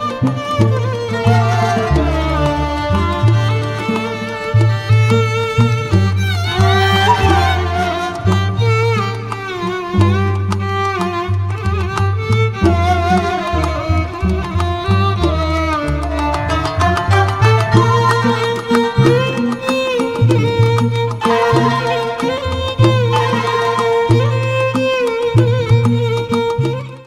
Música